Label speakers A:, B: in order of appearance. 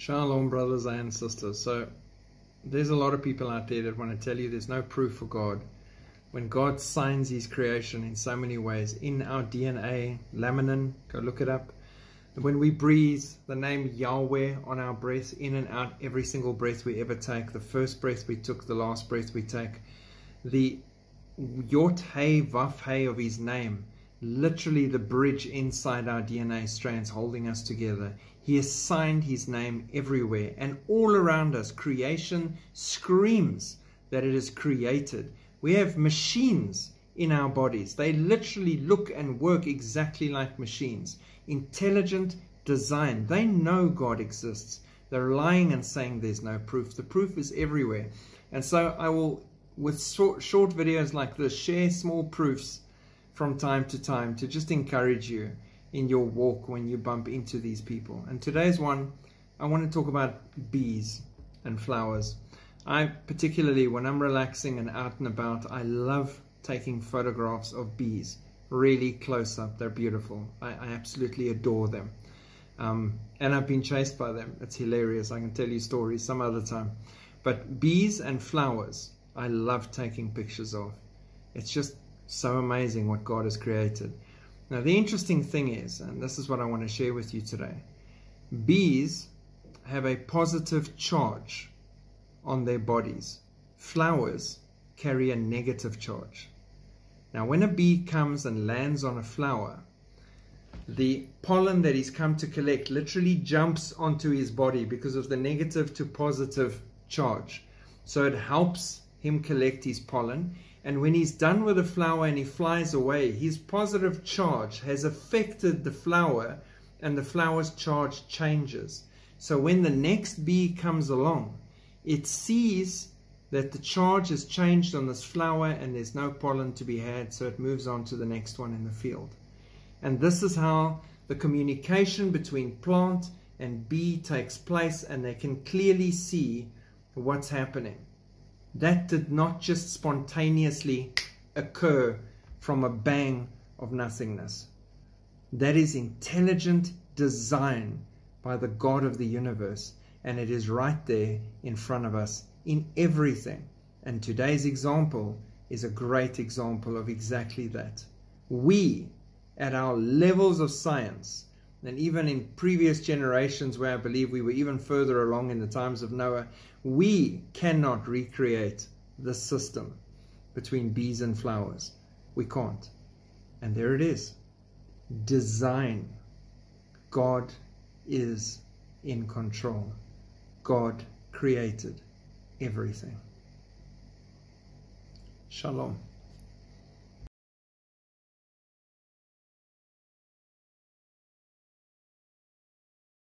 A: Shalom, brothers and sisters. So, there's a lot of people out there that want to tell you there's no proof for God. When God signs His creation in so many ways, in our DNA, laminin, go look it up. When we breathe the name Yahweh on our breath, in and out, every single breath we ever take, the first breath we took, the last breath we take, the Yot Hey Vaf Hey of His name literally the bridge inside our DNA strands holding us together. He has signed his name everywhere and all around us. Creation screams that it is created. We have machines in our bodies. They literally look and work exactly like machines. Intelligent design. They know God exists. They're lying and saying there's no proof. The proof is everywhere. And so I will, with short, short videos like this, share small proofs from time to time to just encourage you in your walk when you bump into these people. And today's one, I want to talk about bees and flowers. I particularly, when I'm relaxing and out and about, I love taking photographs of bees really close up. They're beautiful. I, I absolutely adore them. Um, and I've been chased by them. It's hilarious. I can tell you stories some other time. But bees and flowers, I love taking pictures of. It's just so amazing what God has created. Now, the interesting thing is, and this is what I want to share with you today bees have a positive charge on their bodies, flowers carry a negative charge. Now, when a bee comes and lands on a flower, the pollen that he's come to collect literally jumps onto his body because of the negative to positive charge. So it helps him collect his pollen. And when he's done with the flower and he flies away, his positive charge has affected the flower and the flower's charge changes. So when the next bee comes along, it sees that the charge has changed on this flower and there's no pollen to be had, so it moves on to the next one in the field. And this is how the communication between plant and bee takes place, and they can clearly see what's happening. That did not just spontaneously occur from a bang of nothingness. That is intelligent design by the God of the universe, and it is right there in front of us in everything. And today's example is a great example of exactly that. We, at our levels of science, and even in previous generations where I believe we were even further along in the times of Noah, we cannot recreate the system between bees and flowers. We can't. And there it is. Design. God is in control. God created everything. Shalom.